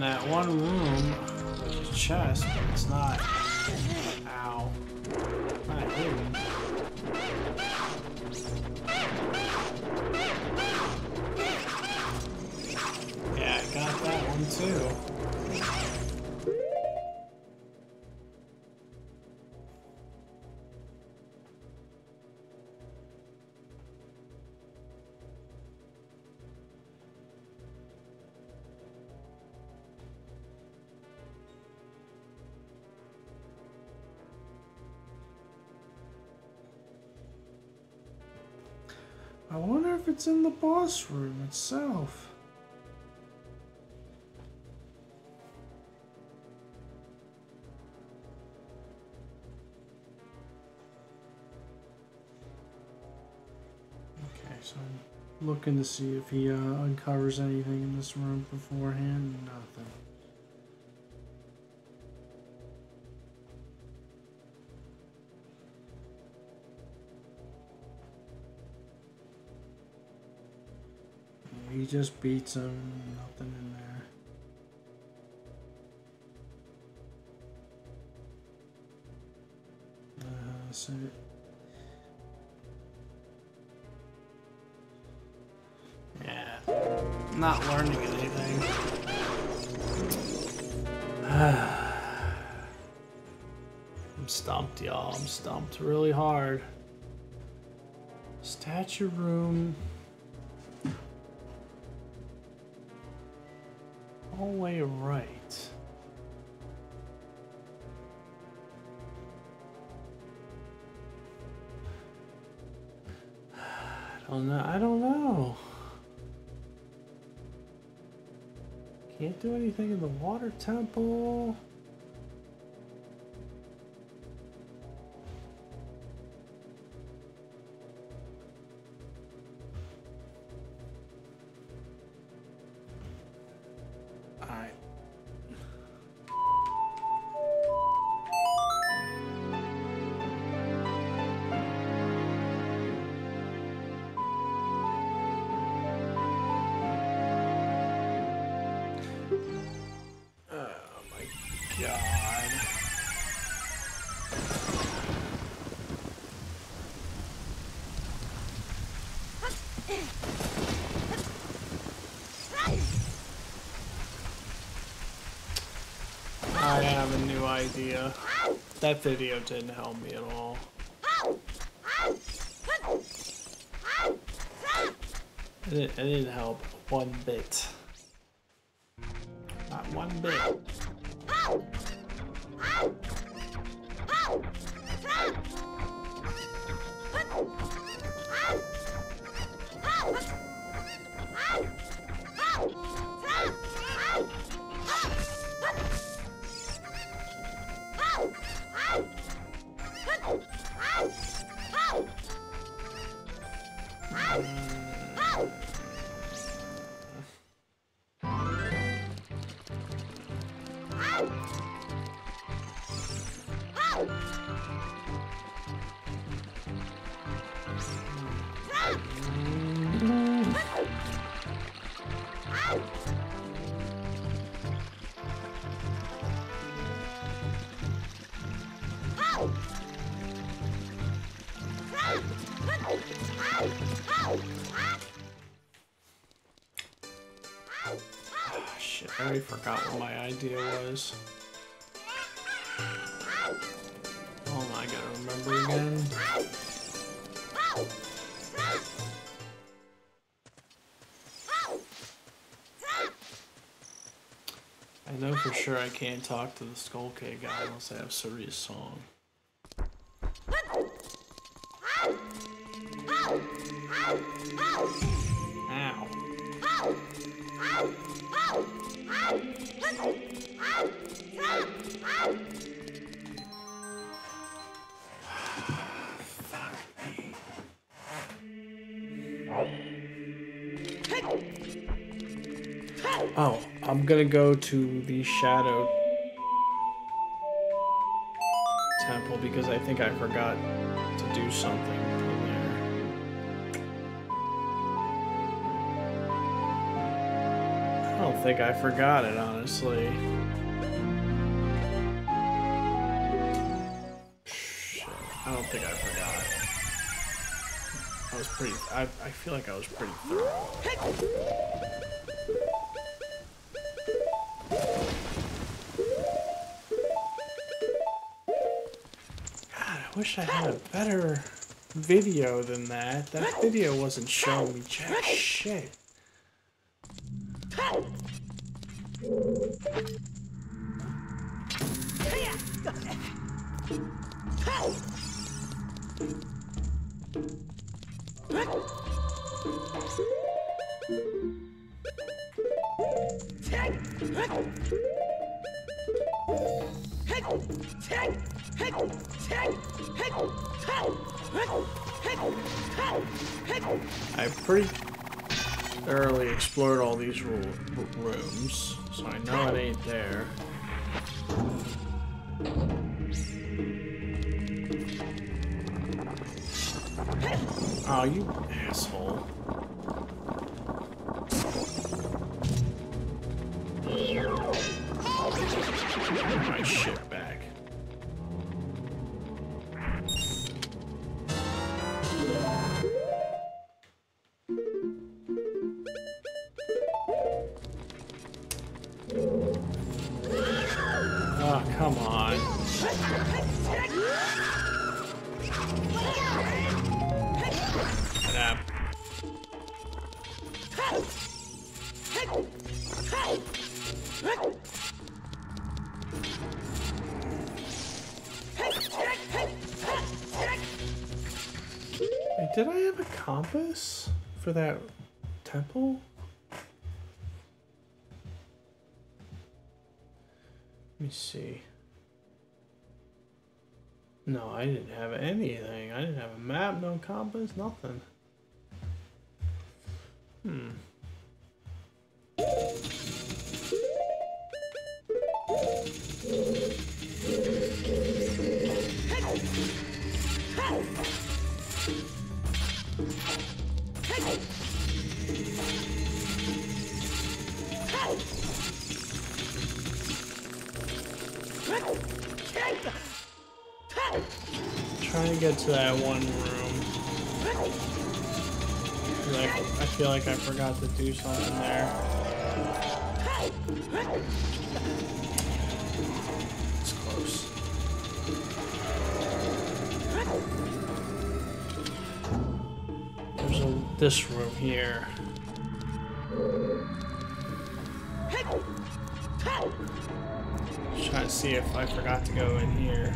That one room, there's a chest, but it's not. I wonder if it's in the boss room itself. Okay, so I'm looking to see if he uh, uncovers anything in this room beforehand. Nothing. Just beats him. Nothing in there. Uh, so yeah, not learning anything. I'm stumped, y'all. I'm stumped really hard. Statue room. Water temple. Idea. That video didn't help me at all. It didn't, it didn't help one bit. One bit. I already forgot what my idea was. Oh my, I gotta remember again. I know for sure I can't talk to the Skull Kid guy unless I have Saria's song. Oh, I'm gonna go to the Shadow Temple because I think I forgot to do something don't think I forgot it, honestly. I don't think I forgot. I was pretty. I, I feel like I was pretty thorough. God, I wish I had a better video than that. That video wasn't showing me jack shit. I pretty thoroughly explored all these rooms, so I know it ain't there. Oh, you asshole. For that temple? Let me see. No, I didn't have anything. I didn't have a map, no compass, nothing. Hmm. Trying to get to that one room. I, I feel like I forgot to do something there. It's close. This room here. Trying to see if I forgot to go in here.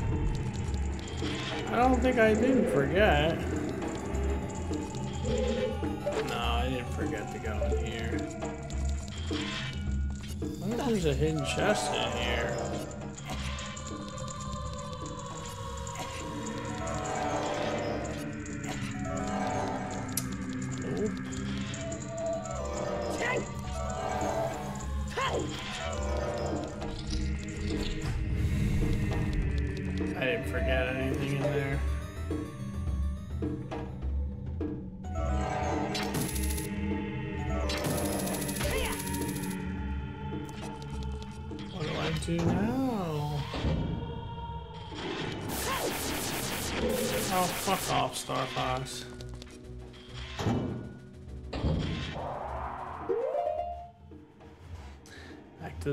I don't think I didn't forget. No, I didn't forget to go in here. I there's a hidden chest in here.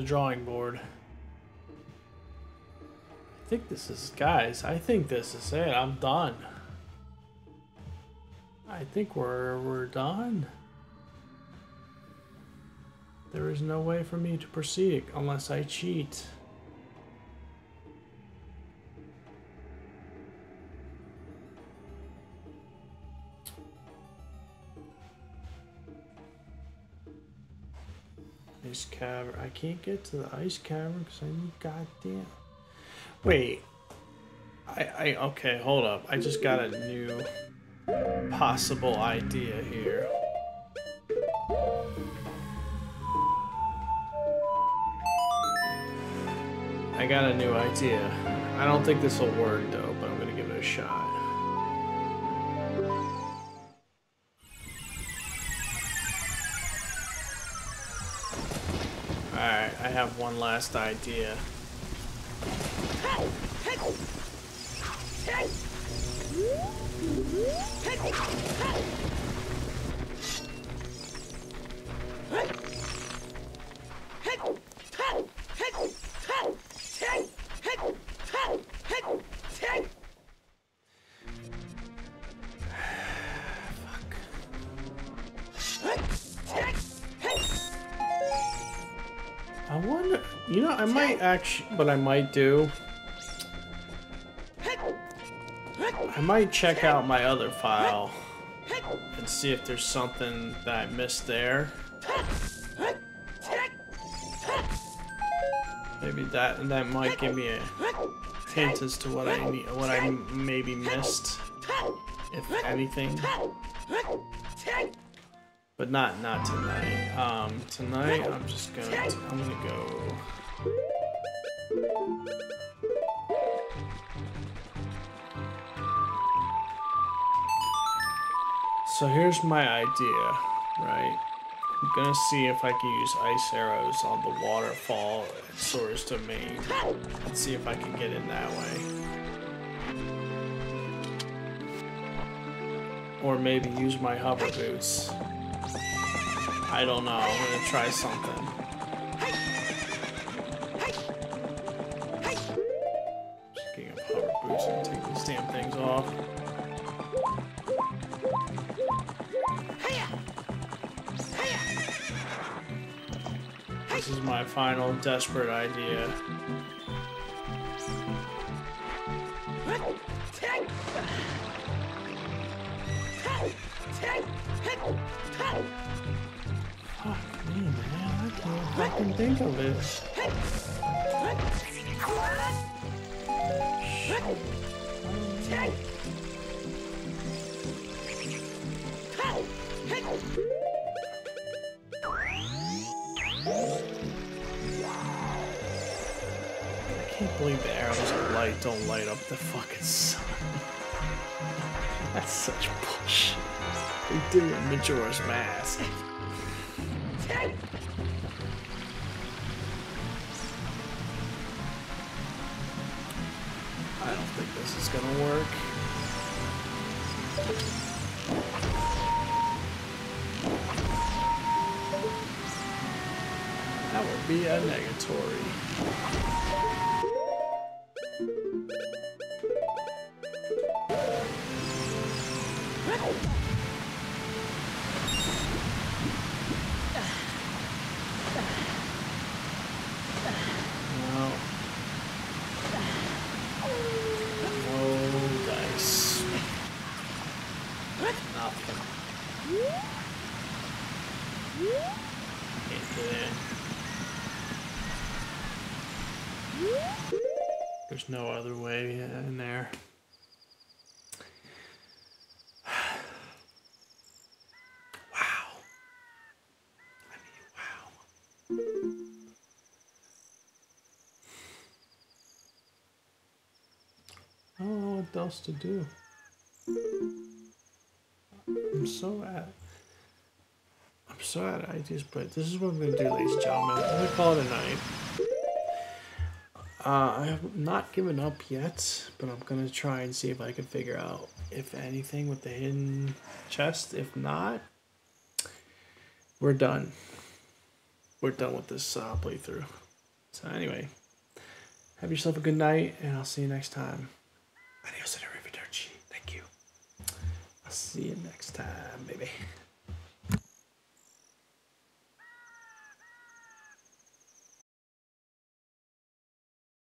Drawing board. I think this is, guys, I think this is it. I'm done. I think we're, we're done. There is no way for me to proceed unless I cheat. Ice cavern. I can't get to the ice cavern because I need goddamn. Wait. I, I, okay, hold up. I just got a new possible idea here. I got a new idea. I don't think this will work though, but I'm gonna give it a shot. Have one last idea. I you know, I might actually, what I might do, I might check out my other file and see if there's something that I missed there. Maybe that that might give me a hint as to what I what I maybe missed, if anything. But not not tonight. Um, tonight I'm just gonna I'm gonna go. So here's my idea, right? I'm gonna see if I can use ice arrows on the waterfall at Zora's Domain. And see if I can get in that way. Or maybe use my hover boots. I don't know. I'm gonna try something. Final desperate idea. Fuck me, man. I can't fucking think of it. Light don't light up the fucking sun. That's such bullshit. They did it in Majora's Mask. I don't think this is gonna work. That would be a negatory. Else to do. I'm so at. I'm so out of ideas, but this is what I'm gonna do, ladies and gentlemen. I'm gonna call it a night. Uh, I have not given up yet, but I'm gonna try and see if I can figure out if anything with the hidden chest. If not, we're done. We're done with this uh, playthrough. So anyway, have yourself a good night, and I'll see you next time. Adios, arrivederci. Thank you. I'll see you next time, baby.